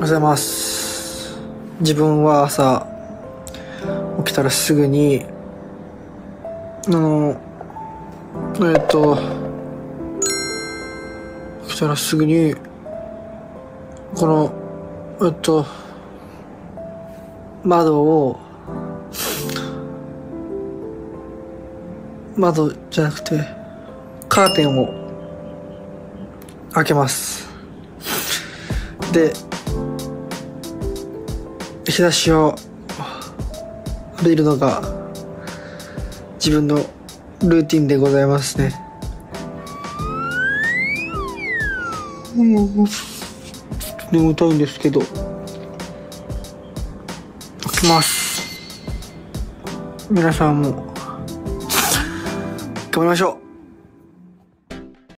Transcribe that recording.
ございます。自分は朝起きたらすぐにあのえっと起きたらすぐにこのえっと窓を窓じゃなくてカーテンを開けます。で日差しを浴びるのが自分のルーティンでございますね。うん。眠たいんですけど。起きます。皆さんも。頑張りましょう。